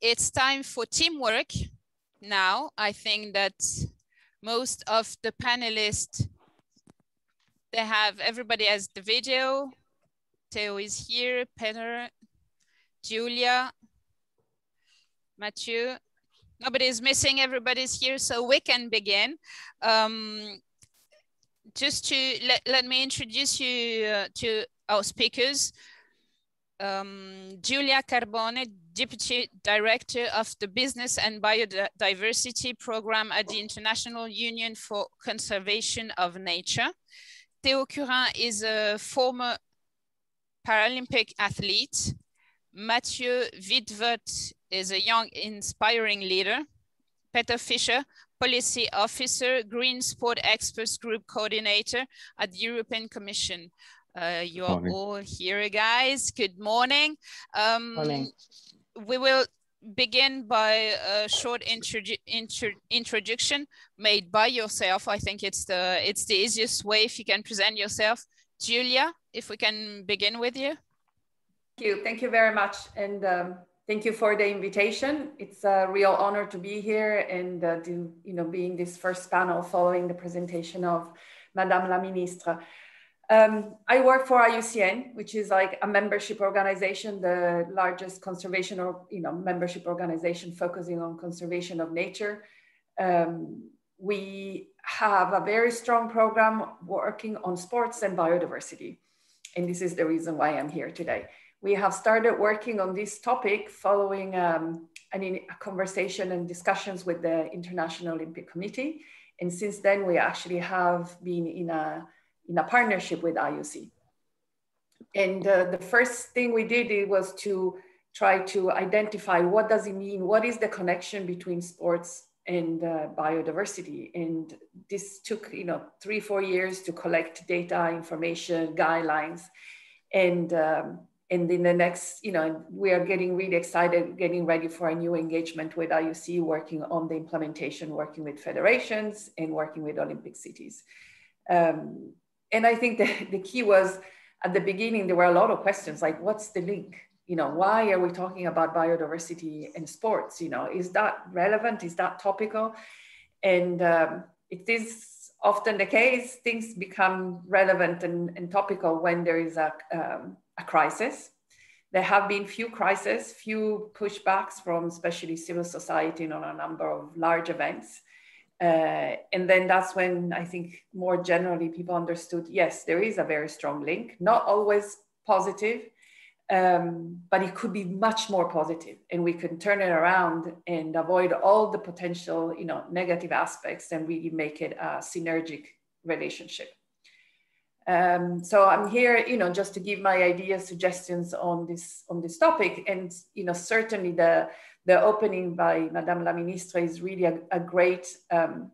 it's time for teamwork now. I think that most of the panelists, they have, everybody has the video. Theo is here, Peter, Julia, Mathieu. Nobody is missing, everybody's here, so we can begin. Um, just to let, let me introduce you uh, to our speakers. Um, Giulia Carbone, Deputy Director of the Business and Biodiversity Program at the International Union for Conservation of Nature. Theo Curin is a former Paralympic athlete. Matthieu Witvoet is a young, inspiring leader. Peter Fischer, Policy Officer, Green Sport Experts Group Coordinator at the European Commission. Uh, you are all here, guys. Good morning. Um, morning. We will begin by a short introdu intro introduction made by yourself. I think it's the it's the easiest way if you can present yourself. Julia, if we can begin with you. Thank you. Thank you very much. And um, thank you for the invitation. It's a real honor to be here and uh, to, you know, being this first panel following the presentation of Madame la Ministre. Um, I work for IUCN, which is like a membership organization, the largest conservation or you know membership organization focusing on conservation of nature. Um, we have a very strong program working on sports and biodiversity, and this is the reason why I'm here today. We have started working on this topic following um, an, a conversation and discussions with the International Olympic Committee, and since then we actually have been in a in a partnership with IOC. And uh, the first thing we did was to try to identify what does it mean? What is the connection between sports and uh, biodiversity? And this took, you know, three, four years to collect data, information, guidelines. And, um, and in the next, you know, we are getting really excited, getting ready for a new engagement with IOC, working on the implementation, working with federations and working with Olympic cities. Um, and I think the, the key was at the beginning, there were a lot of questions like, what's the link? You know, why are we talking about biodiversity in sports? You know, is that relevant? Is that topical? And um, it is often the case, things become relevant and, and topical when there is a, um, a crisis. There have been few crises, few pushbacks from especially civil society on a number of large events. Uh, and then that's when I think more generally people understood yes, there is a very strong link, not always positive, um, but it could be much more positive, and we can turn it around and avoid all the potential, you know, negative aspects, and really make it a synergic relationship. Um, so I'm here, you know, just to give my ideas, suggestions on this on this topic, and you know, certainly the the opening by Madame la Ministre is really a, a great um,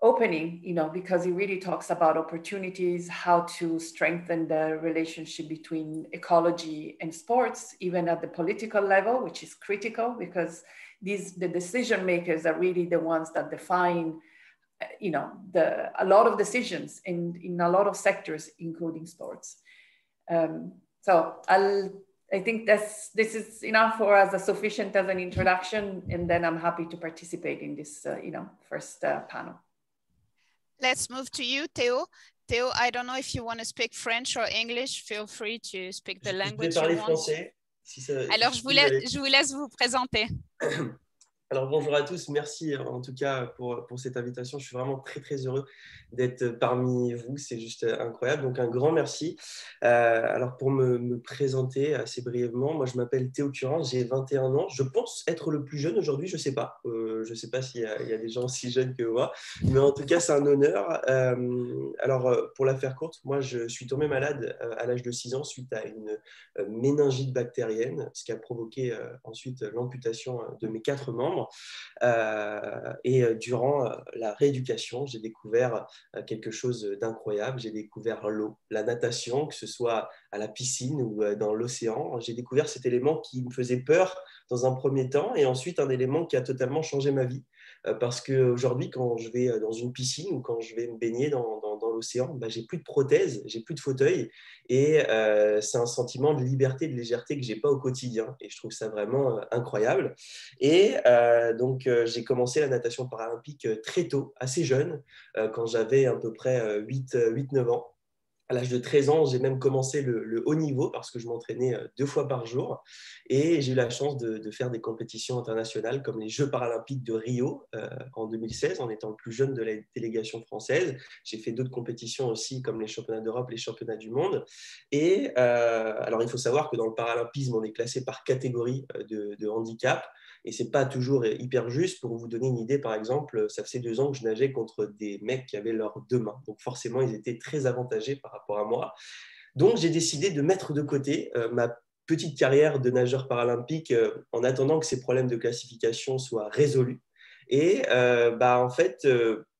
opening, you know, because it really talks about opportunities, how to strengthen the relationship between ecology and sports, even at the political level, which is critical because these the decision makers are really the ones that define, you know, the a lot of decisions in in a lot of sectors, including sports. Um, so I'll I think that's this is enough for us, as a sufficient as an introduction, and then I'm happy to participate in this, uh, you know, first uh, panel. Let's move to you, Theo. Theo, I don't know if you want to speak French or English. Feel free to speak the language you want. Français, si ça, Alors, si je, vous laisse, je vous laisse vous présenter. Alors bonjour à tous, merci euh, en tout cas pour, pour cette invitation. Je suis vraiment très très heureux d'être parmi vous, c'est juste incroyable. Donc un grand merci. Euh, alors pour me, présenter assez brièvement, moi je m'appelle Théo Curant, j'ai 21 ans. Je pense être le plus jeune aujourd'hui, je ne sais pas. Euh, je ne sais pas s'il y, y, a des gens aussi jeunes que moi, mais en tout cas c'est un honneur. Euh, alors pour la faire courte, moi je suis tombé malade euh, à l'âge de 6 ans suite à une méningite bactérienne, ce qui a provoqué ensuite l'amputation de mes quatre membres. Euh, et euh, durant euh, la rééducation, j'ai découvert quelque chose d'incroyable. J'ai découvert l'eau, la natation, que ce soit à la piscine ou dans l'océan. J'ai découvert cet élément qui me faisait peur dans un premier temps et ensuite un élément qui a totalement changé ma vie. Parce qu'aujourd'hui, quand je vais dans une piscine ou quand je vais me baigner dans, l'océan, bah, j'ai plus de prothèse, j'ai plus de fauteuil et c'est un sentiment de liberté, de légèreté que j'ai pas au quotidien et je trouve ça vraiment incroyable. Et donc j'ai commencé la natation paralympique très tôt, assez jeune, quand j'avais à peu près 8-9 ans à l'âge de 13 ans, j'ai même commencé le, haut niveau parce que je m'entraînais euh, deux fois par jour. Et j'ai eu la chance de, faire des compétitions internationales comme les Jeux paralympiques de Rio euh, en 2016, en étant le plus jeune de la délégation française. J'ai fait d'autres compétitions aussi comme les championnats d'Europe, les championnats du monde. Et euh, alors, il faut savoir que dans le paralympisme, on est classé par catégorie de, de handicap. Et c'est pas toujours hyper juste. Pour vous donner une idée, par exemple, ça faisait deux ans que je nageais contre des mecs qui avaient leurs deux mains. Donc forcément, ils étaient très avantagés par rapport à moi. Donc j'ai décidé de mettre de côté euh, ma petite carrière de nageur paralympique euh, en attendant que ces problèmes de classification soient résolus. Et euh, bah, en fait,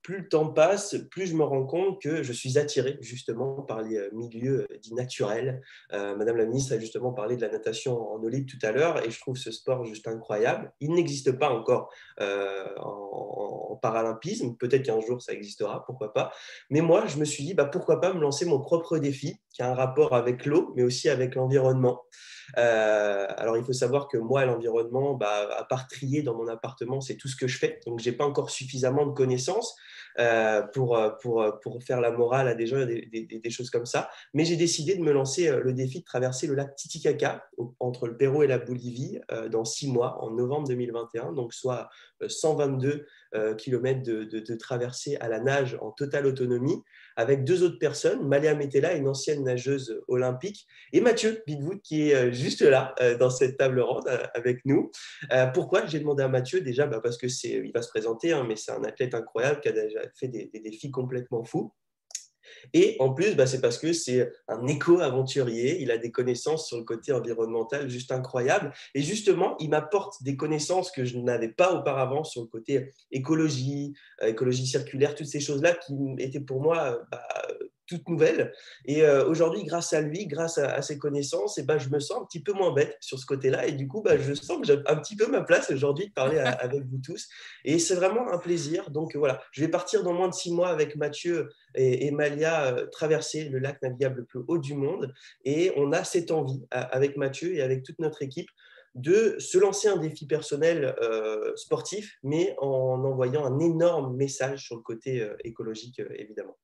plus le temps passe, plus je me rends compte que je suis attiré justement par les euh, milieux euh, dits naturels. Euh, Madame la ministre a justement parlé de la natation en eau libre tout à l'heure et je trouve ce sport juste incroyable. Il n'existe pas encore en, paralympisme, peut-être qu'un jour ça existera, pourquoi pas. Mais moi, je me suis dit, bah, pourquoi pas me lancer mon propre défi un rapport avec l'eau, mais aussi avec l'environnement. Euh, alors, il faut savoir que moi, l'environnement, bah, à part trier dans mon appartement, c'est tout ce que je fais. Donc, je n'ai pas encore suffisamment de connaissances euh, pour, pour, pour, faire la morale à des gens, des, des, choses comme ça. Mais j'ai décidé de me lancer euh, le défi de traverser le lac Titicaca entre le Pérou et la Bolivie dans six mois, en novembre 2021, donc soit 122 km de, de, traversée à la nage en totale autonomie avec deux autres personnes, Maléa Metella, une ancienne nageuse olympique, et Mathieu Bidwood, qui est euh, juste là, euh, dans cette table ronde euh, avec nous. pourquoi j'ai demandé à Mathieu Déjà, bah, parce que c'est, il va se présenter, hein, mais c'est un athlète incroyable qui a déjà fait des défis complètement fous. Et en plus, bah, c'est parce que c'est un éco-aventurier. Il a des connaissances sur le côté environnemental juste incroyables. Et justement, il m'apporte des connaissances que je n'avais pas auparavant sur le côté écologie, euh, écologie circulaire, toutes ces choses-là qui étaient pour moi bah, toute nouvelle. Et euh, aujourd'hui, grâce à lui, grâce à, ses connaissances, et eh ben, je me sens un petit peu moins bête sur ce côté-là. Et du coup, bah, je sens que j'ai un petit peu ma place aujourd'hui de parler avec vous tous. Et c'est vraiment un plaisir. Donc voilà, je vais partir dans moins de six mois avec Mathieu et, Malia euh, traverser le lac navigable le plus haut du monde. Et on a cette envie avec Mathieu et avec toute notre équipe de se lancer un défi personnel euh, sportif, mais en envoyant un énorme message sur le côté écologique, évidemment.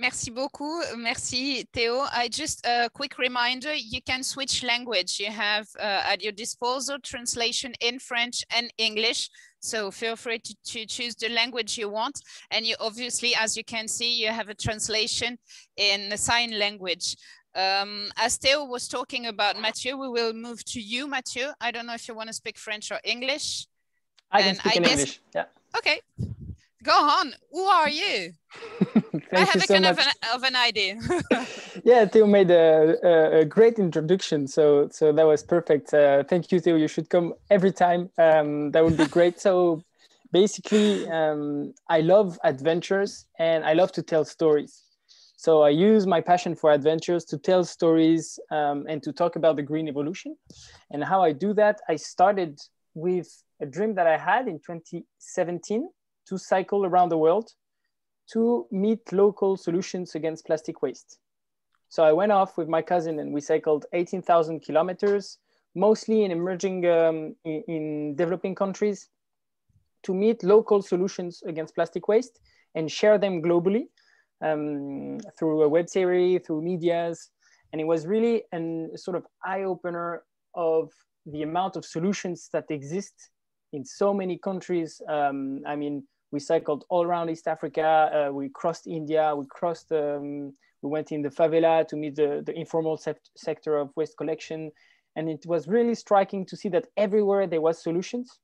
Merci beaucoup. Merci, Theo. I just a quick reminder, you can switch language. You have uh, at your disposal translation in French and English. So feel free to, to, choose the language you want. And you obviously, as you can see, you have a translation in the sign language. Um, as Theo was talking about Mathieu, we will move to you, Mathieu. I don't know if you want to speak French or English. I can speak I in guess... English, yeah. Okay, go on. Who are you? I have a so kind of an, of an, idea. yeah, Theo made a, a, a, great introduction, so so that was perfect. Uh, thank you, Theo. You should come every time. Um, that would be great. so basically, um, I love adventures and I love to tell stories. So I use my passion for adventures to tell stories um, and to talk about the green evolution. And how I do that, I started with a dream that I had in 2017 to cycle around the world to meet local solutions against plastic waste. So I went off with my cousin and we cycled 18,000 kilometers, mostly in emerging, um, in, in developing countries, to meet local solutions against plastic waste and share them globally um, through a web series, through medias. And it was really a sort of eye opener of the amount of solutions that exist in so many countries. Um, I mean, we cycled all around East Africa. Uh, we crossed India. We crossed. Um, we went in the favela to meet the, the informal sector of waste collection, and it was really striking to see that everywhere there was solutions.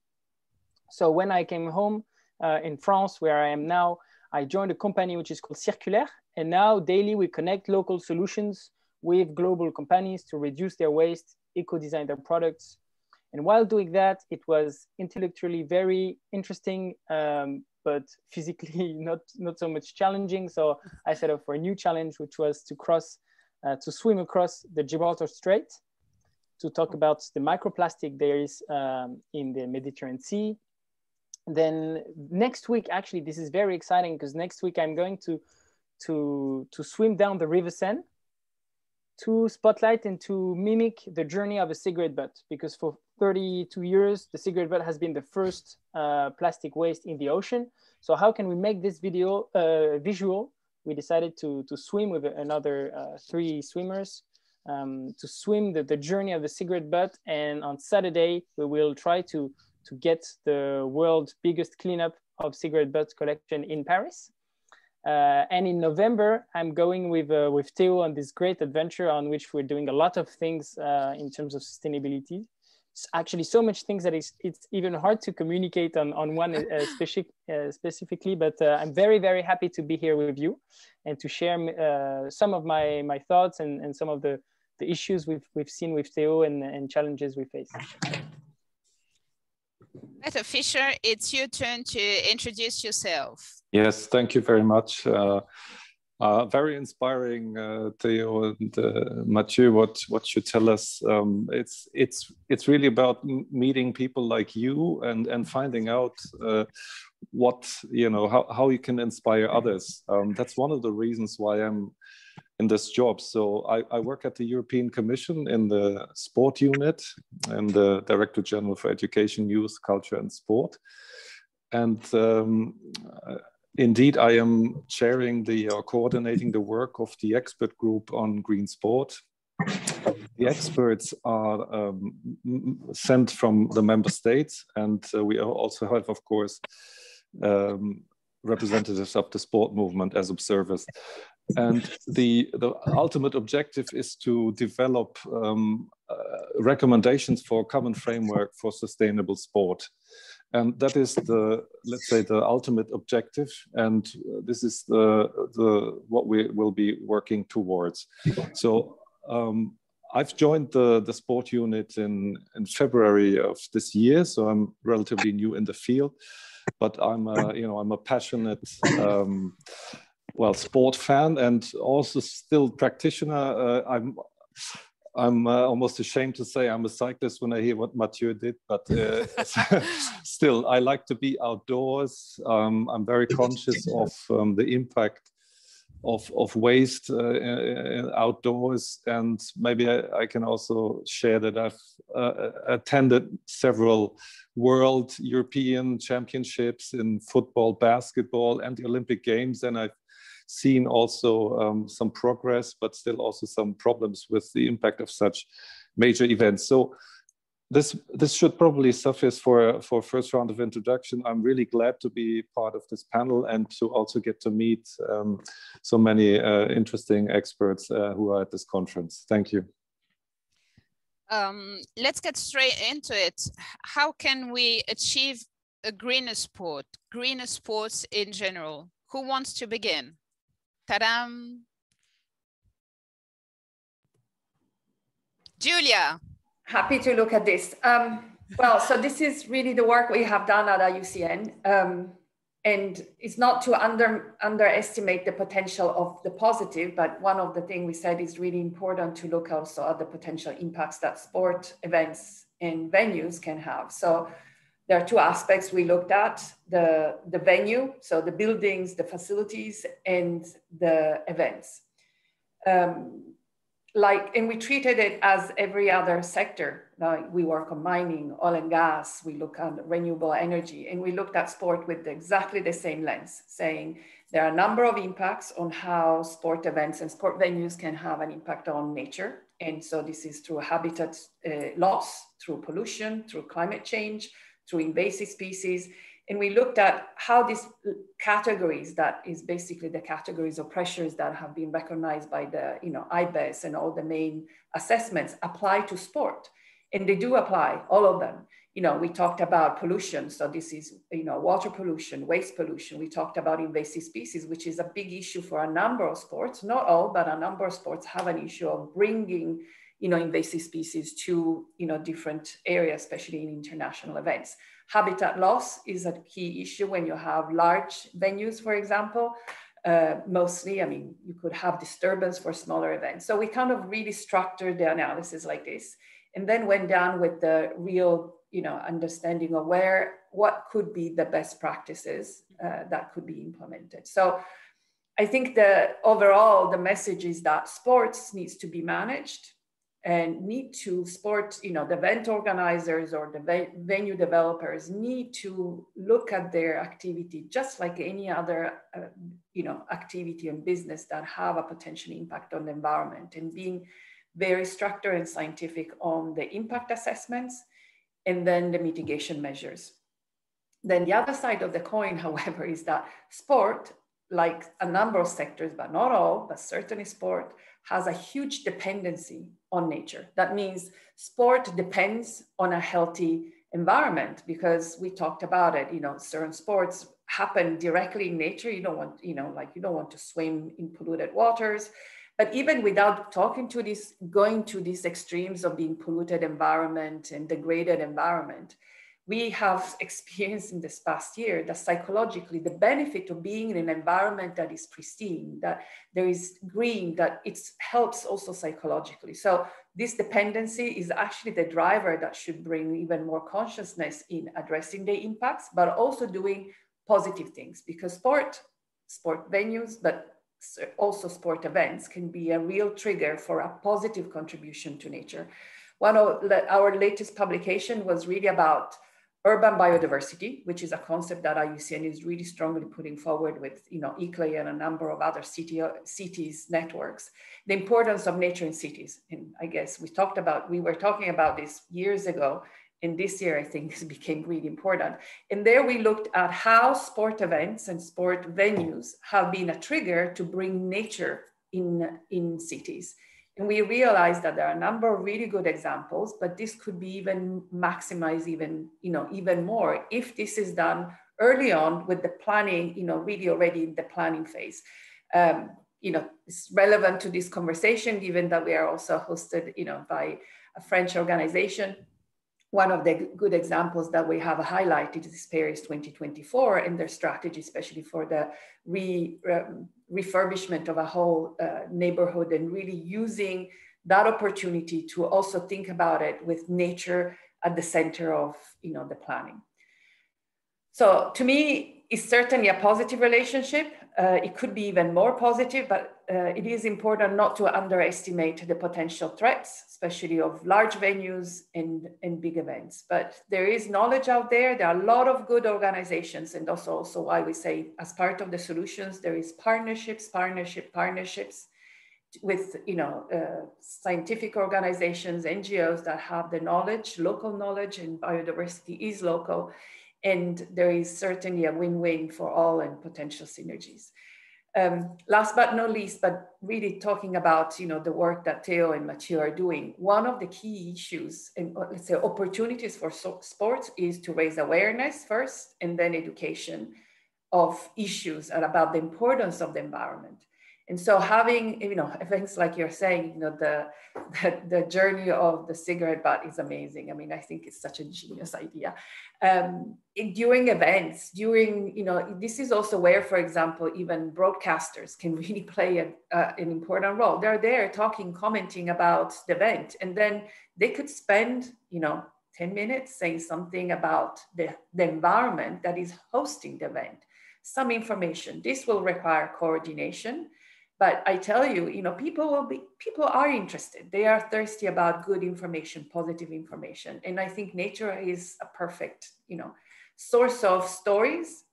So when I came home uh, in France, where I am now, I joined a company which is called Circul'R, and now daily we connect local solutions with global companies to reduce their waste, eco-design their products, and while doing that, it was intellectually very interesting, um, but physically not not so much challenging. So I set up for a new challenge, which was to cross, uh, to swim across the Gibraltar Strait, to talk about the microplastic there is um, in the Mediterranean Sea. then next week, actually, this is very exciting because next week I'm going to to to swim down the River Seine to spotlight and to mimic the journey of a cigarette butt because for 32 years the cigarette butt has been the first uh, plastic waste in the ocean. So how can we make this video uh, visual? We decided to to swim with another uh, three swimmers um, to swim the, the journey of the cigarette butt and on saturday we will try to to get the world's biggest cleanup of cigarette butts collection in paris. Uh, and in November, I'm going with uh, with Theo on this great adventure on which we're doing a lot of things uh, in terms of sustainability. It's actually so much things that it's, it's even hard to communicate on, on one uh, specific, uh, specifically, but uh, I'm very, very happy to be here with you and to share some of my, my thoughts and, and some of the, the issues we've, we've seen with Theo and, and challenges we face. Meta Fischer, it's your turn to introduce yourself. Yes, thank you very much. Uh, very inspiring, uh, Theo and uh, Mathieu. What what you tell us? Um, it's it's it's really about meeting people like you and and finding out uh, what you know how how you can inspire others. Um, that's one of the reasons why I'm in this job. So I, I, work at the European Commission in the sport unit and the Director General for Education, Youth, Culture and Sport. And um, indeed, I am chairing the or coordinating the work of the expert group on green sport. The experts are um, sent from the member states, and uh, we also have, of course, um, representatives of the sport movement as observers and the the ultimate objective is to develop um, uh, recommendations for a common framework for sustainable sport and that is the let's say the ultimate objective. And this is the the what we will be working towards. So um, I've joined the, the sport unit in, in February of this year, so I'm relatively new in the field, but I'm a, you know I'm a passionate um, well sport fan and also still practitioner. Uh, I'm I'm uh, almost ashamed to say I'm a cyclist when I hear what Mathieu did, but uh, still, I like to be outdoors. Um, I'm very conscious of um, the impact of, of waste uh, uh outdoors. And maybe I, I, can also share that I've uh, attended several world European championships in football, basketball, and the Olympic Games. And I've seen also um, some progress, but still also some problems with the impact of such major events. So this this should probably suffice for for first round of introduction. I'm really glad to be part of this panel and to also get to meet um, so many uh, interesting experts uh, who are at this conference. Thank you. Um, let's get straight into it. How can we achieve a greener sport, greener sports in general? Who wants to begin? Ta-dam. Julia. Happy to look at this. Um, well, so this is really the work we have done at IUCN. Um, and it's not to under, underestimate the potential of the positive, but one of the things we said is really important to look also at the potential impacts that sport events and venues can have. So there are two aspects we looked at the, the venue, so the buildings, the facilities, and the events. Um, like, and we treated it as every other sector. Like we work on mining, oil and gas, we look at renewable energy, and we looked at sport with exactly the same lens, saying there are a number of impacts on how sport events and sport venues can have an impact on nature. And so this is through habitat uh, loss, through pollution, through climate change, through invasive species. And we looked at how these categories, that is basically the categories of pressures that have been recognized by the you know, IPBES and all the main assessments apply to sport. And they do apply, all of them. You know, we talked about pollution. So this is, you know, water pollution, waste pollution. We talked about invasive species, which is a big issue for a number of sports. Not all, but a number of sports have an issue of bringing you know, invasive species to, you know, different areas, especially in international events. Habitat loss is a key issue when you have large venues, for example. Uh, mostly, I mean, you could have disturbance for smaller events. So we kind of really structured the analysis like this and then went down with the real you know, understanding of where, what could be the best practices uh, that could be implemented. So I think the overall, the message is that sports needs to be managed and need to sport, you know, the event organizers or the venue developers need to look at their activity just like any other, uh, you know, activity and business that have a potential impact on the environment and being very structured and scientific on the impact assessments and then the mitigation measures. Then the other side of the coin, however, is that sport, like a number of sectors, but not all, but certainly sport, has a huge dependency on nature. That means sport depends on a healthy environment because we talked about it, you know, certain sports happen directly in nature. You don't want, you know, like you don't want to swim in polluted waters. But even without talking to this, going to these extremes of being polluted environment and degraded environment, we have experienced in this past year that psychologically the benefit of being in an environment that is pristine, that there is green, that it helps also psychologically. So this dependency is actually the driver that should bring even more consciousness in addressing the impacts, but also doing positive things because sport, sport venues, but also sport events can be a real trigger for a positive contribution to nature. One of our latest publication was really about urban biodiversity, which is a concept that IUCN is really strongly putting forward with, you know, ICLEI and a number of other city, cities networks, the importance of nature in cities. And I guess we talked about, we were talking about this years ago and this year, I think this became really important. And there we looked at how sport events and sport venues have been a trigger to bring nature in, in cities. And we realized that there are a number of really good examples, but this could be even maximized even, you know, even more if this is done early on with the planning, you know, really already in the planning phase. Um, you know, it's relevant to this conversation, given that we are also hosted, you know, by a French organization one of the good examples that we have highlighted is Paris 2024 and their strategy, especially for the re, um, refurbishment of a whole uh, neighborhood and really using that opportunity to also think about it with nature at the center of you know, the planning. So to me, it's certainly a positive relationship. Uh, it could be even more positive, but uh, it is important not to underestimate the potential threats, especially of large venues and, and big events. But there is knowledge out there. There are a lot of good organizations, and also, also why we say as part of the solutions, there is partnerships, partnership, partnerships with you know uh, scientific organizations, NGOs that have the knowledge, local knowledge, and biodiversity is local and there is certainly a win-win for all and potential synergies. Um, last but not least, but really talking about you know the work that Theo and Mathieu are doing, one of the key issues and uh, let's say opportunities for so sports is to raise awareness first and then education of issues and about the importance of the environment. And so having, you know, events like you're saying, you know, the, the, the, journey of the cigarette butt is amazing. I mean, I think it's such a genius idea. Um, in, during events, during, you know, this is also where, for example, even broadcasters can really play a, uh, an important role. They're there talking, commenting about the event, and then they could spend, you know, 10 minutes saying something about the, the environment that is hosting the event, some information. This will require coordination but i tell you you know people will be people are interested. They are thirsty about good information positive information. And i think nature is a perfect you know source of stories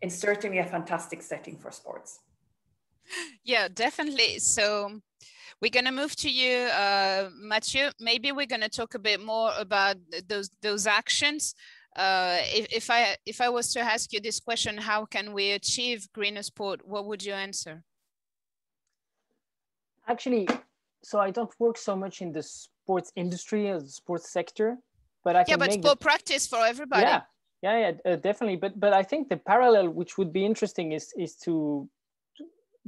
and certainly a fantastic setting for sports. Yeah definitely. So we're going to move to you uh, mathieu maybe we're going to talk a bit more about those those actions. Uh, if, if i if i was to ask you this question how can we achieve greener sport? What would you answer actually, so I don't work so much in the sports industry as the sports sector, but I can yeah, but sport the, practice for everybody. Yeah, yeah, yeah, uh, definitely. But but I think the parallel, which would be interesting, is is to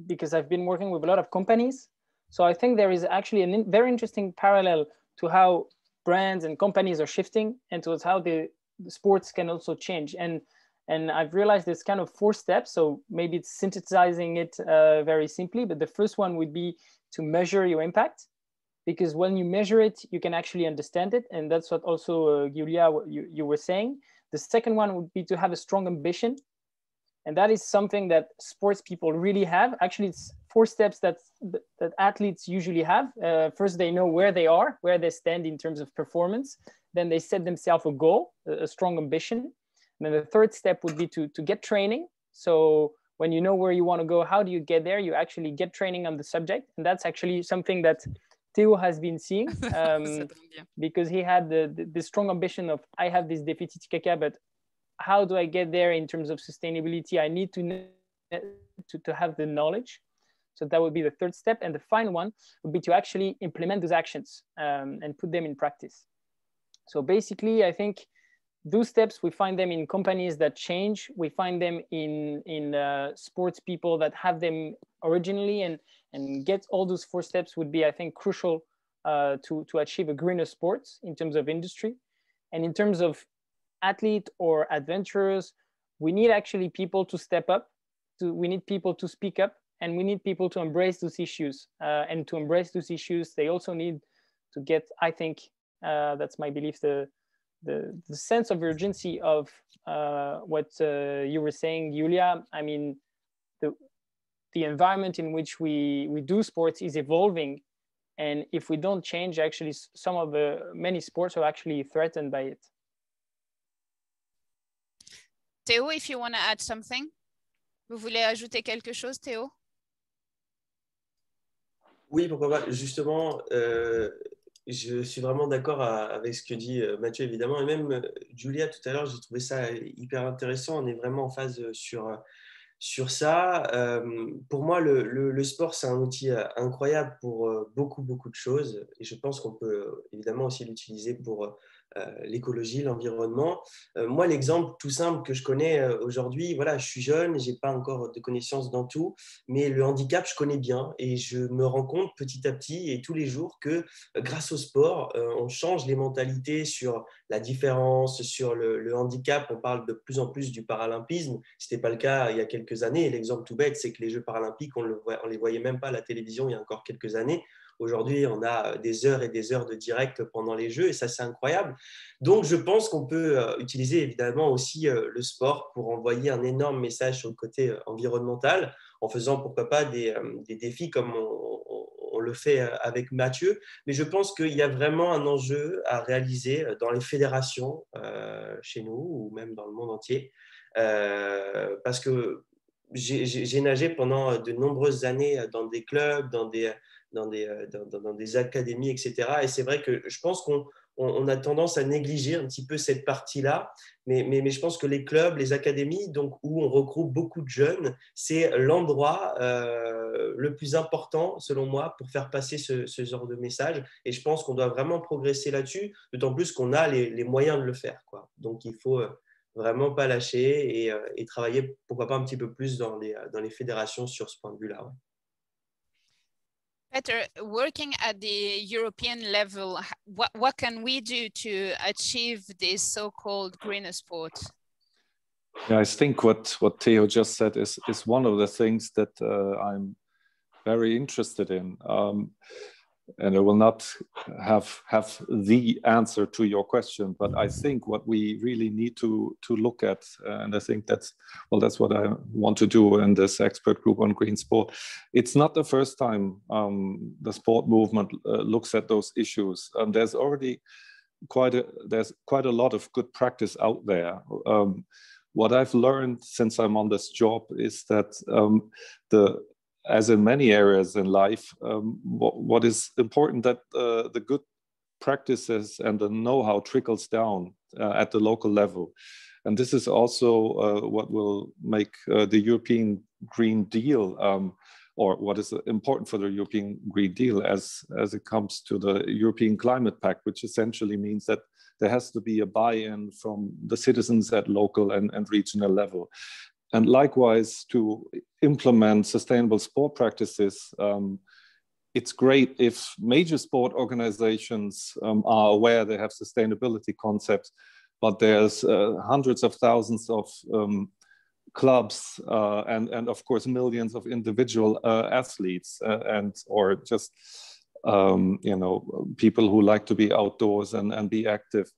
because I've been working with a lot of companies, so I think there is actually a in, very interesting parallel to how brands and companies are shifting and towards how the, the sports can also change and and I've realized there's kind of four steps. So maybe it's synthesizing it uh, very simply, but the first one would be to measure your impact. because when you measure it, you can actually understand it. And that's what also, uh, Julia, you, you were saying. The second one would be to have a strong ambition. And that is something that sports people really have. Actually, it's four steps that, that athletes usually have. Uh, first, they know where they are, where they stand in terms of performance. Then they set themselves a goal, a, a strong ambition. And then the third step would be to, to get training. So when you know where you want to go, how do you get there? You actually get training on the subject. And that's actually something that Theo has been seeing um, because he had the, the, the, strong ambition of I have this défi Titicaca, but how do I get there in terms of sustainability? I need to, to, to have the knowledge. So that would be the third step. And the final one would be to actually implement those actions um, and put them in practice. So basically, I think those steps, we find them in companies that change. We find them in, in uh, sports people that have them originally and and get all those four steps would be, I think, crucial uh, to, to achieve a greener sports in terms of industry. And in terms of athlete or adventurers, we need actually people to step up. To, we need people to speak up and we need people to embrace those issues. Uh, and to embrace those issues, they also need to get, I think, uh, that's my belief, the, the, the sense of urgency of uh, what uh, you were saying, Julia. I mean, the, the environment in which we, we do sports is evolving. And if we don't change, actually, some of the many sports are actually threatened by it. Théo, if you want to add something. Vous voulez ajouter quelque chose, Théo Oui, pourquoi pas. Justement, euh, je suis vraiment d'accord avec ce que dit euh, Mathieu, évidemment. Et même euh, Julia, tout à l'heure, j'ai trouvé ça hyper intéressant. On est vraiment en phase sur sur ça, euh, pour moi, le, sport, c'est un outil euh, incroyable pour euh, beaucoup, beaucoup de choses. Et je pense qu'on peut évidemment aussi l'utiliser pour euh, l'écologie, l'environnement. Euh, moi, l'exemple tout simple que je connais euh, aujourd'hui, voilà, je suis jeune, j'ai pas encore de connaissances dans tout, mais le handicap, je connais bien et je me rends compte petit à petit et tous les jours que grâce au sport, on change les mentalités sur la différence, sur le, handicap. On parle de plus en plus du paralympisme. Ce n'était pas le cas il y a quelques années. L'exemple tout bête, c'est que les Jeux paralympiques, on ne les voyait même pas à la télévision il y a encore quelques années. Aujourd'hui, on a euh, des heures et des heures de direct pendant les jeux et ça, c'est incroyable. Donc, je pense qu'on peut euh, utiliser évidemment aussi euh, le sport pour envoyer un énorme message sur le côté environnemental en faisant pourquoi pas des, défis comme on, le fait avec Mathieu. Mais je pense qu'il y a vraiment un enjeu à réaliser dans les fédérations chez nous ou même dans le monde entier. parce que j'ai nagé pendant de nombreuses années dans des clubs, dans des, dans des, euh, dans, des académies, etc. Et c'est vrai que je pense qu'on on, a tendance à négliger un petit peu cette partie-là, mais, mais, mais, je pense que les clubs, les académies, donc où on regroupe beaucoup de jeunes, c'est l'endroit euh, le plus important, selon moi, pour faire passer ce, ce genre de message. Et je pense qu'on doit vraiment progresser là-dessus, d'autant plus qu'on a les, les, moyens de le faire. Quoi. Donc il faut euh, vraiment pas lâcher et, et, travailler, pourquoi pas un petit peu plus dans les, dans les fédérations sur ce point de vue-là. Peter, working at the European level, what, what can we do to achieve this so-called greener sport? Yeah, I think what, what Theo just said is, is one of the things that uh, I'm very interested in. Um, and I will not have have the answer to your question, but I think what we really need to to look at, uh, and I think that's well, that's what I want to do in this expert group on green sport. It's not the first time um, the sport movement uh, looks at those issues. Um, there's already quite a there's quite a lot of good practice out there. Um, what I've learned since I'm on this job is that um, the as in many areas in life, um, what, what is important that uh, the good practices and the know-how trickles down uh, at the local level. And this is also uh, what will make uh, the European Green Deal, um, or what is important for the European Green Deal as, as it comes to the European Climate Pact, which essentially means that there has to be a buy-in from the citizens at local and, and regional level. And likewise, to implement sustainable sport practices, um, it's great if major sport organizations um, are aware they have sustainability concepts, but there's uh, hundreds of thousands of um, clubs uh, and, and of course millions of individual uh, athletes uh, and or just um, you know, people who like to be outdoors and, and be active.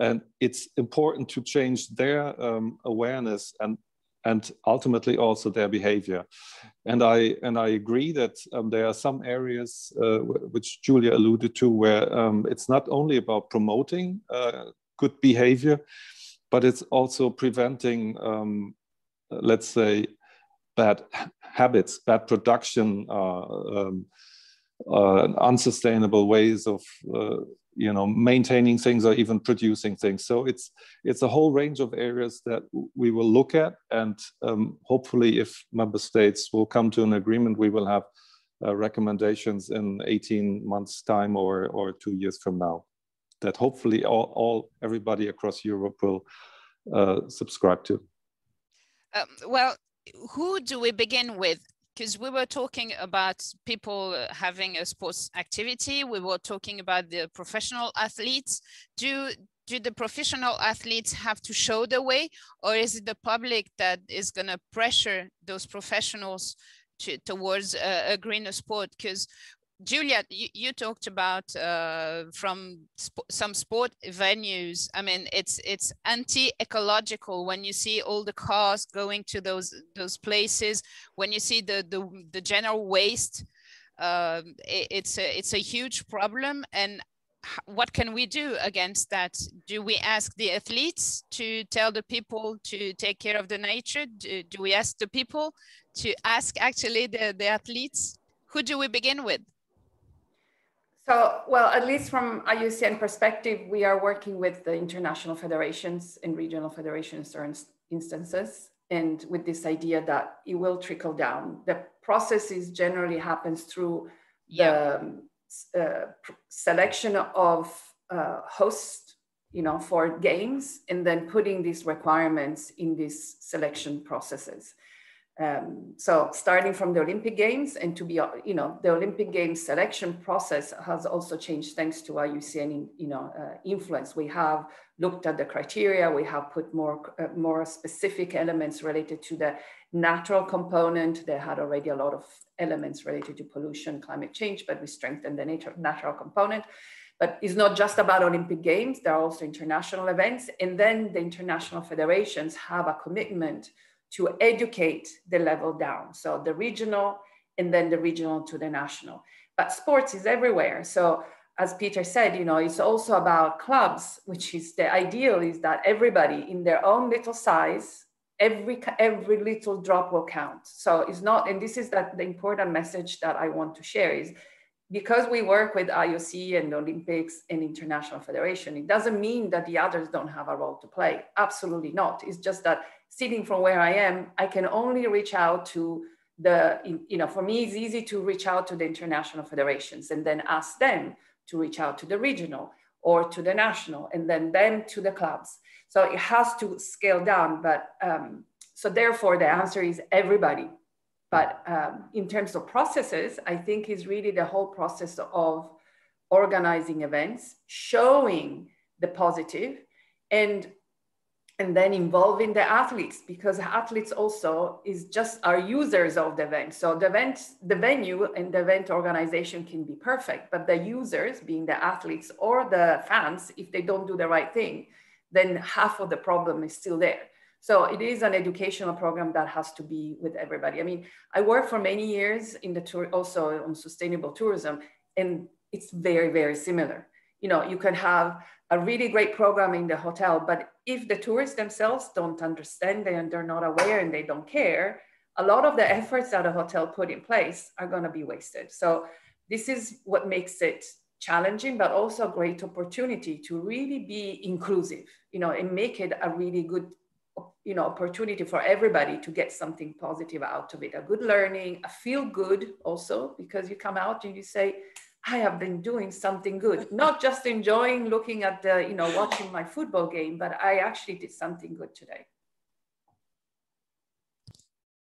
And it's important to change their um, awareness and and ultimately also their behavior. And I and I agree that um, there are some areas uh, which Julia alluded to where um, it's not only about promoting uh, good behavior, but it's also preventing, um, let's say, bad habits, bad production, uh, um, uh, unsustainable ways of uh, you know maintaining things or even producing things. So it's it's a whole range of areas that we will look at, and um, hopefully, if member states will come to an agreement, we will have uh, recommendations in 18 months' time or or two years from now that hopefully all, all everybody across Europe will uh, subscribe to. Um, well, who do we begin with? Because we were talking about people having a sports activity. We were talking about the professional athletes. Do do the professional athletes have to show the way, or is it the public that is going to pressure those professionals to, towards a, a greener sport? Because Julia, you, you, talked about uh, from sp some sport venues. I mean, it's it's anti-ecological when you see all the cars going to those those places. When you see the the, the general waste, uh, it, it's a it's a huge problem. And what can we do against that? Do we ask the athletes to tell the people to take care of the nature? Do, do we ask the people to ask actually the, the athletes? Who do we begin with? So, well, at least from IUCN perspective, we are working with the international federations and regional federations or instances, and with this idea that it will trickle down. The process is generally happens through yeah. the uh, selection of uh, hosts, you know, for games, and then putting these requirements in these selection processes. Um, so starting from the Olympic Games and to be, you know, the Olympic Games selection process has also changed thanks to IUCN, you know, uh, influence. We have looked at the criteria. We have put more, uh, more specific elements related to the natural component. They had already a lot of elements related to pollution, climate change, but we strengthened the nature, natural component. But it's not just about Olympic Games. There are also international events. And then the international federations have a commitment to educate the level down. So the regional and then the regional to the national. But sports is everywhere. So as Peter said, you know, it's also about clubs, which is the ideal is that everybody in their own little size, every every little drop will count. So it's not, and this is that the important message that I want to share is because we work with IOC and Olympics and International Federation, it doesn't mean that the others don't have a role to play. Absolutely not. It's just that sitting from where I am, I can only reach out to the, you know, for me, it's easy to reach out to the international federations and then ask them to reach out to the regional or to the national and then them to the clubs. So it has to scale down. But um, so therefore, the answer is everybody. But um, in terms of processes, I think is really the whole process of organizing events, showing the positive, and and then involving the athletes because athletes also is just are users of the event. So the event the venue and the event organization can be perfect but the users being the athletes or the fans if they don't do the right thing then half of the problem is still there. So it is an educational program that has to be with everybody. I mean i worked for many years in the tour also on sustainable tourism and it's very very similar. You know you can have a really great program in the hotel but if the tourists themselves don't understand and they're not aware and they don't care a lot of the efforts that a hotel put in place are going to be wasted. So this is what makes it challenging but also a great opportunity to really be inclusive you know and make it a really good you know opportunity for everybody to get something positive out of it. A good learning a feel good also because you come out and you say I have been doing something good, not just enjoying looking at the, you know, watching my football game, but I actually did something good today.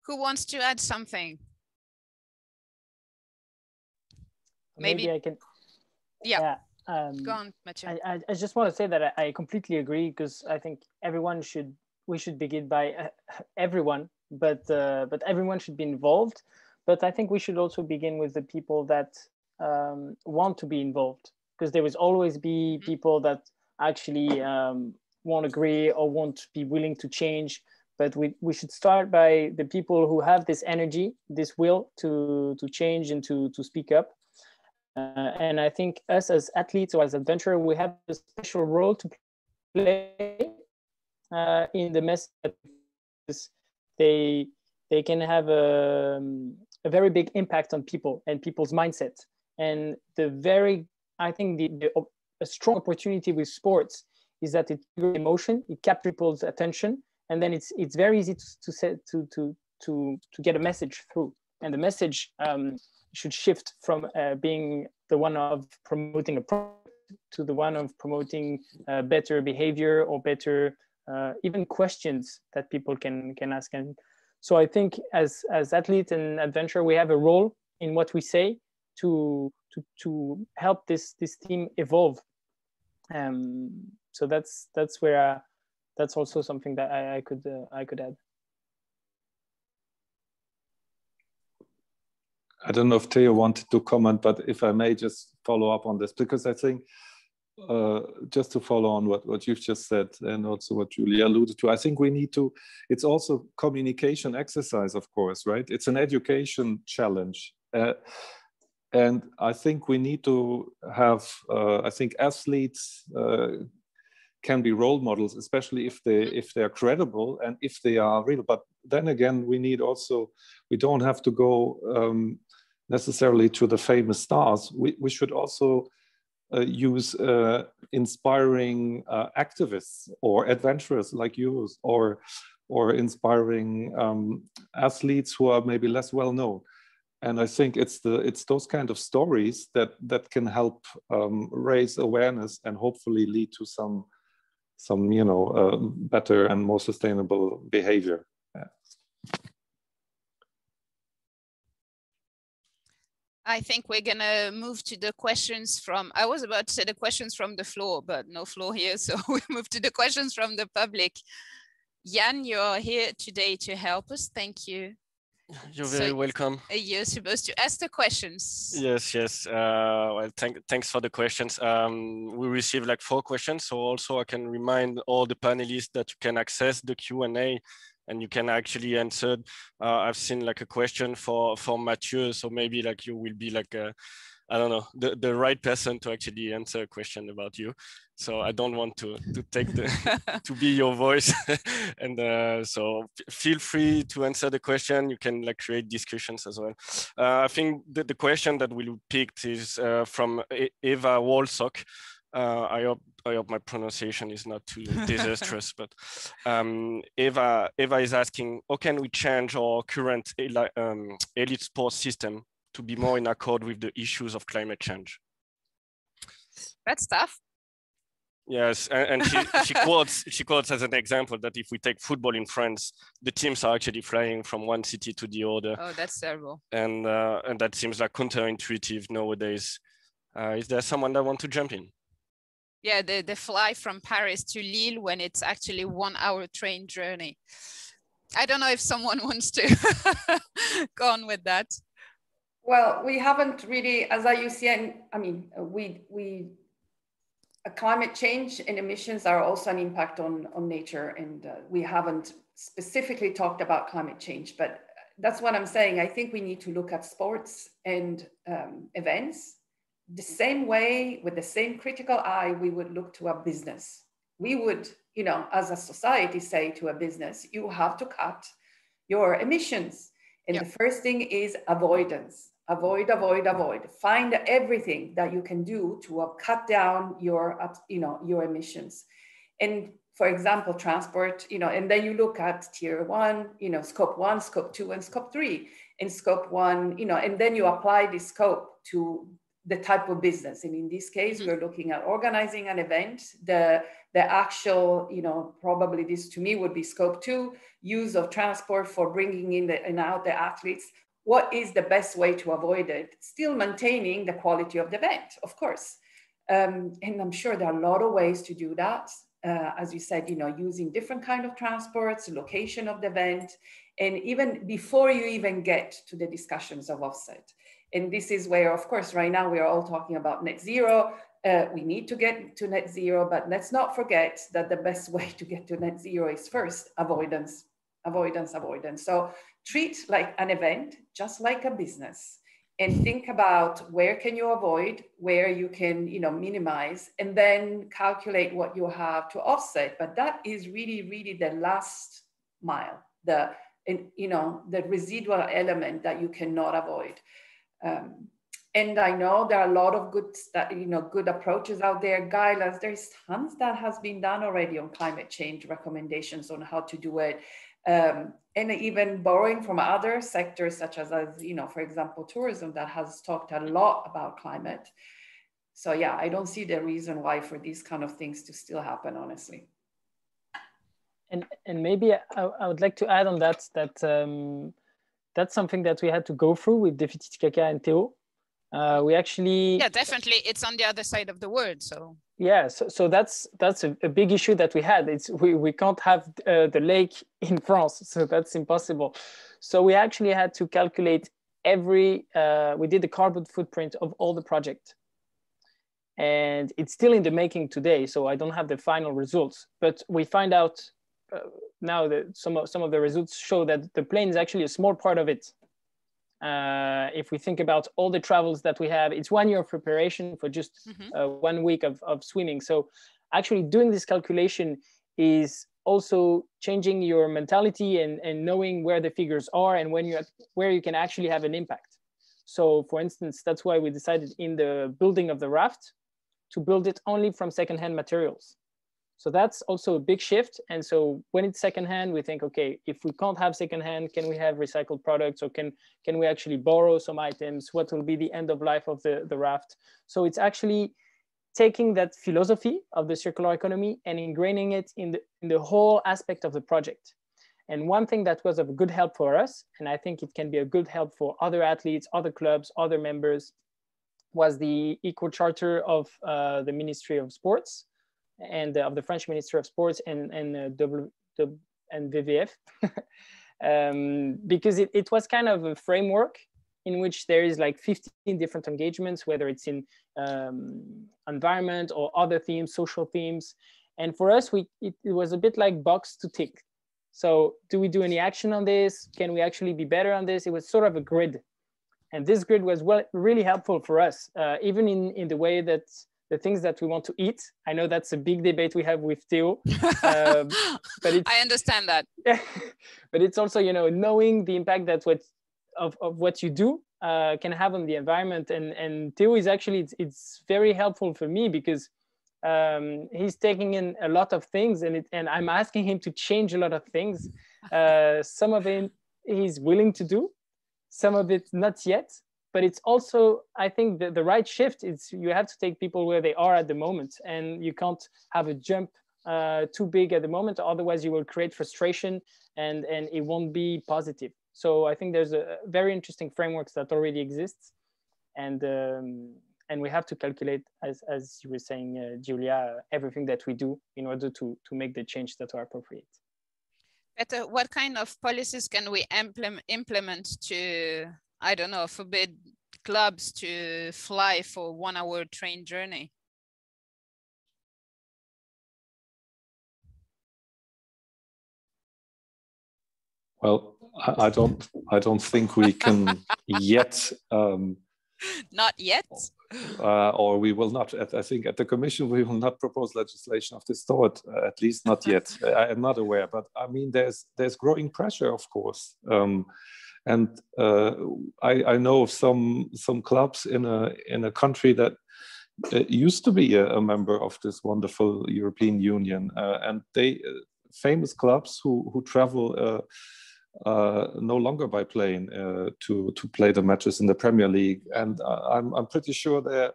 Who wants to add something? Maybe, Maybe I can. Yeah. yeah. Um, Go on, Mathieu. I, I just want to say that I, I completely agree because I think everyone should, we should begin by uh, everyone, but uh, but everyone should be involved. But I think we should also begin with the people that um, want to be involved. Because there will always be mm-hmm. people that actually um, won't agree or won't be willing to change. But we, we should start by the people who have this energy this will to to change and to to speak up. Uh, and i think us as athletes or as adventurers we have a special role to play uh, in the message they they can have a, a very big impact on people and people's mindset and the very i think the, the a strong opportunity with sports is that it emotion it captures people's attention and then it's it's very easy to to set, to to to to get a message through. And the message um, should shift from uh, being the one of promoting a product to the one of promoting uh, better behavior or better uh, even questions that people can can ask. And so i think as as athlete and adventure we have a role in what we say to to to help this this team evolve um so that's that's where uh, that's also something that i, I could uh, i could add I don't know if Theo wanted to comment, but if I may just follow up on this, because I think uh, just to follow on what, what you've just said and also what Giulia alluded to, I think we need to, it's also communication exercise, of course, right? It's an education challenge. Uh, and I think we need to have, uh, I think athletes uh, can be role models, especially if they if they are credible and if they are real. But then again, we need also we don't have to go um, necessarily to the famous stars. We we should also uh, use uh, inspiring uh, activists or adventurers like you or or inspiring um, athletes who are maybe less well known and i think it's the it's those kind of stories that that can help um, raise awareness and hopefully lead to some some you know uh, better and more sustainable behavior I think we're gonna move to the questions from, I was about to say the questions from the floor, but no floor here. So we move to the questions from the public. Jan, you're here today to help us. Thank you. You're very so welcome. You're supposed to ask the questions. Yes, yes. Uh, well, thank, thanks for the questions. Um, we received like four questions. So also I can remind all the panelists that you can access the Q&A and you can actually answer. Uh, I've seen like a question for for Matthieu, so maybe like you will be like a, I don't know, the, the right person to actually answer a question about you. So I don't want to to take the to be your voice, and uh, so feel free to answer the question. You can like create discussions as well. Uh, I think the, the question that we picked is uh, from Eva Walsock. Uh, I hope I hope my pronunciation is not too disastrous, but um, Eva Eva is asking, how can we change our current um, elite sports system to be more in accord with the issues of climate change? That's tough. Yes, and, and she, she quotes she quotes as an example that if we take football in France, the teams are actually flying from one city to the other. Oh, that's terrible. And uh, and that seems like counterintuitive nowadays. Uh, is there someone that want to jump in? yeah, the, the fly from Paris to Lille when it's actually one hour train journey. I don't know if someone wants to go on with that. Well, we haven't really, as IUCN, I mean, we, we, climate change and emissions are also an impact on, on nature. And uh, we haven't specifically talked about climate change, but that's what I'm saying. I think we need to look at sports and um, events the same way with the same critical eye we would look to a business we would you know as a society say to a business you have to cut your emissions and the first thing is avoidance avoid avoid avoid find everything that you can do to uh, cut down your you know your emissions and for example transport you know and then you look at tier one you know scope one scope two and scope three in scope one you know and then you apply this scope to the type of business. And in this case, mm-hmm. we're looking at organizing an event. The, the actual, you know, probably this to me would be scope two, use of transport for bringing in the, and out the athletes. What is the best way to avoid it? Still maintaining the quality of the event, of course. Um, and I'm sure there are a lot of ways to do that. Uh, as you said, you know, using different kind of transports, location of the event, and even before you even get to the discussions of offset And this is where, of course, right now we are all talking about net zero. Uh, we need to get to net zero, but let's not forget that the best way to get to net zero is first avoidance, avoidance, avoidance. So treat like an event, just like a business and think about where can you avoid where you can you know minimize and then calculate what you have to offset. But that is really really the last mile the you know the residual element that you cannot avoid. Um, and i know there are a lot of good you know good approaches out there. Guidelines there's tons that has been done already on climate change recommendations on how to do it. Um, and even borrowing from other sectors such as, as you know for example tourism that has talked a lot about climate. So yeah i don't see the reason why for these kind of things to still happen honestly. And and maybe i, I would like to add on that that um, that's something that we had to go through with Défi Titicaca and Theo uh, we actually yeah definitely it's on the other side of the world so. Yeah so, so that's that's a, a big issue that we had. It's we, we can't have uh, the lake in france so that's impossible. So we actually had to calculate every uh, we did the carbon footprint of all the project. And it's still in the making today so i don't have the final results. But we find out uh, now that some of some of the results show that the plane is actually a small part of it uh, if we think about all the travels that we have, it's one year of preparation for just mm-hmm. uh, one week of, of swimming. So actually doing this calculation is also changing your mentality and, and knowing where the figures are and when you where you can actually have an impact. So for instance, that's why we decided in the building of the raft to build it only from secondhand materials. So that's also a big shift. And so when it's secondhand, we think, okay, if we can't have secondhand, can we have recycled products or can, can we actually borrow some items? What will be the end of life of the, the raft? So it's actually taking that philosophy of the circular economy and ingraining it in the, in the whole aspect of the project. And one thing that was of good help for us, and I think it can be a good help for other athletes, other clubs, other members, was the eco charter of uh, the Ministry of Sports and uh, of the French Minister of Sports and and uh, w, w, and WWF, um, because it, it was kind of a framework in which there is like 15 different engagements, whether it's in um, environment or other themes, social themes. And for us, we it, it was a bit like box to tick. So do we do any action on this? Can we actually be better on this? It was sort of a grid. And this grid was well, really helpful for us, uh, even in, in the way that the things that we want to eat. I know that's a big debate we have with Theo, um, but I understand that. But it's also you know knowing the impact that what of, of what you do uh, can have on the environment, and and Theo is actually it's, it's very helpful for me because um, he's taking in a lot of things, and it, and I'm asking him to change a lot of things. Uh, some of it he's willing to do, some of it not yet but it's also i think the, the right shift is you have to take people where they are at the moment and you can't have a jump uh, too big at the moment. Otherwise you will create frustration and and it won't be positive. So i think there's a very interesting frameworks that already exists and um, and we have to calculate as as you were saying uh, Giulia everything that we do in order to to make the change that are appropriate. But uh, what kind of policies can we implement implement to I don't know, forbid clubs to fly for one hour train journey? Well, I don't, I don't think we can yet. Um, not yet. Uh, or we will not. I think at the Commission we will not propose legislation of this sort. Uh, at least not yet. I am not aware, but I mean, there's there's growing pressure, of course. Um, and uh, I, I, know of some some clubs in a in a country that uh, used to be a, a, member of this wonderful European Union, uh, and they uh, famous clubs who who travel. Uh, uh, no longer by plane to to play the matches in the Premier League, and I'm I'm pretty sure that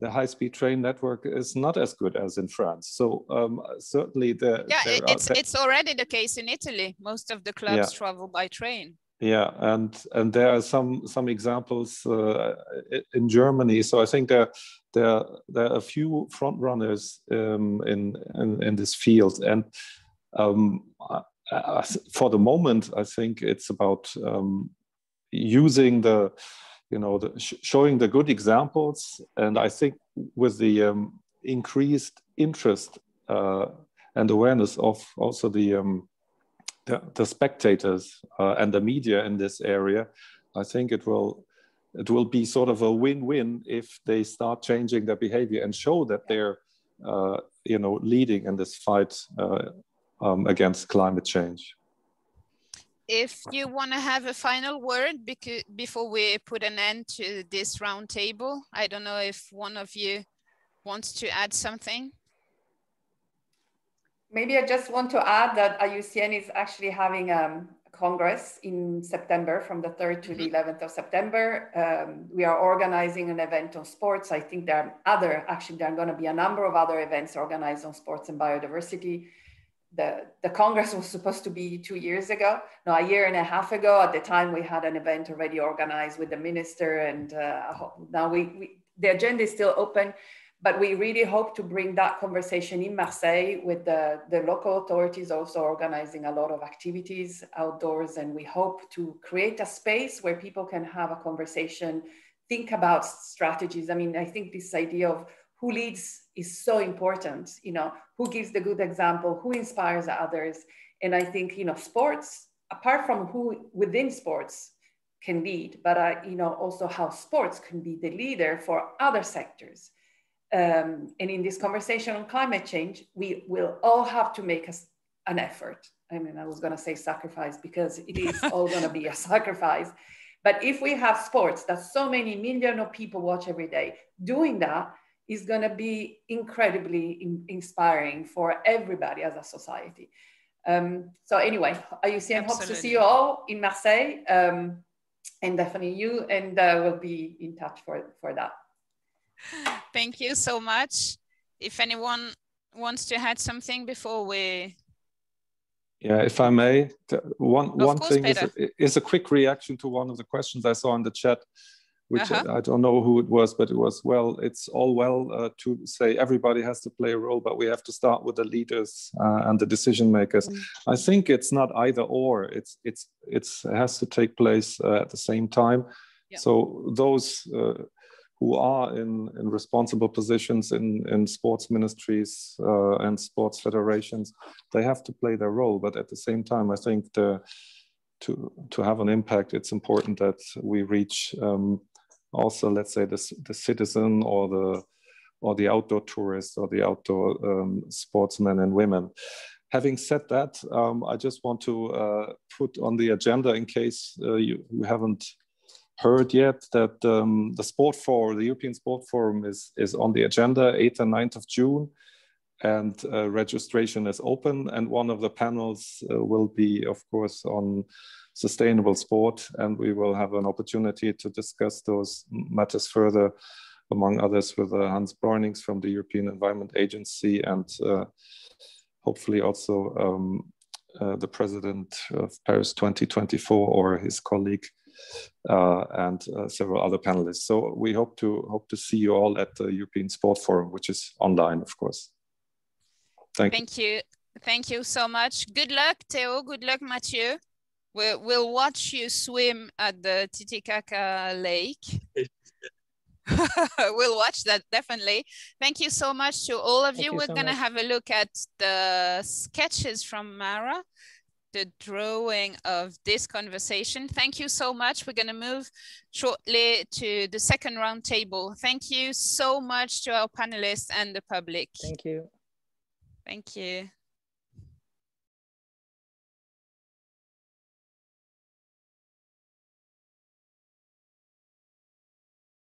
the high-speed train network is not as good as in France. So um, certainly the yeah, it's it's already the case in Italy. Most of the clubs yeah. travel by train yeah and and there are some some examples uh, in germany so i think there there there are a few front runners um, in, in, in this field and um, for the moment i think it's about um, using the you know, the, sh showing the good examples. And I think with the um, increased interest uh, and awareness of also the, um, the, the, spectators uh, and the media in this area, I think it will it will be sort of a win-win if they start changing their behavior and show that they're uh, you know leading in this fight uh, um, against climate change if you want to have a final word because before we put an end to this roundtable, I don't know if one of you wants to add something. Maybe I just want to add that IUCN is actually having um, a Congress in September from the 3rd to the 11th mm-hmm. of September. Um, we are organizing an event on sports. I think there are other, actually there are going to be a number of other events organized on sports and biodiversity the, the Congress was supposed to be two years ago, no, a year and a half ago. At the time, we had an event already organized with the minister, and uh, now we, we, the agenda is still open. But we really hope to bring that conversation in Marseille with the, the local authorities also organizing a lot of activities outdoors. And we hope to create a space where people can have a conversation, think about strategies. I mean, I think this idea of who leads is so important you know who gives the good example who inspires others and i think you know sports apart from who within sports can lead but I, you know also how sports can be the leader for other sectors um, and in this conversation on climate change we will all have to make a, an effort i mean i was going to say sacrifice because it is all going to be a sacrifice but if we have sports that so many million of people watch every day doing that is going to be incredibly in inspiring for everybody as a society. Um, so anyway, IUCN hopes to see you all in Marseille um, and definitely you, and uh, we'll be in touch for, for that. Thank you so much. If anyone wants to add something before we yeah, if I may, one one thing is a, is a quick reaction to one of the questions I saw in the chat which uh-huh. I don't know who it was, but it was well. It's all well uh, to say everybody has to play a role, but we have to start with the leaders uh, and the decision makers. Mm-hmm. I think it's not either or. It's it's it's it has to take place uh, at the same time. Yeah. So those uh, who are in, in responsible positions in, in sports ministries uh, and sports federations, they have to play their role. But at the same time, I think the to to have an impact, it's important that we reach um, also let's say the, the citizen or the or the outdoor tourist or the outdoor um, sportsmen and women. Having said that, um, I just want to uh, put on the agenda in case uh, you, you, haven't heard yet that um, the Sport Forum, the European Sport Forum is, is on the agenda 8th and 9th of June and uh, registration is open and one of the panels uh, will be of course on sustainable sport. And we will have an opportunity to discuss those matters further, among others, with uh, Hans Bruyninckx from the European Environment Agency and uh, hopefully also um, uh, the president of Paris 2024 or his colleague and uh, several other panelists. So we hope to hope to see you all at the European Sport Forum, which is online, of course. Thank, you. Thank you. you. Thank you so much. Good luck, Theo. Good luck, Matthieu. We'll, we'll watch you swim at the Titicaca Lake. we'll watch that definitely. Thank you so much to all of you. you. We're so gonna have a look at the sketches from Mara, the drawing of this conversation. Thank you so much. We're gonna move shortly to the second roundtable. Thank you so much to our panelists and the public. Thank you. Thank you.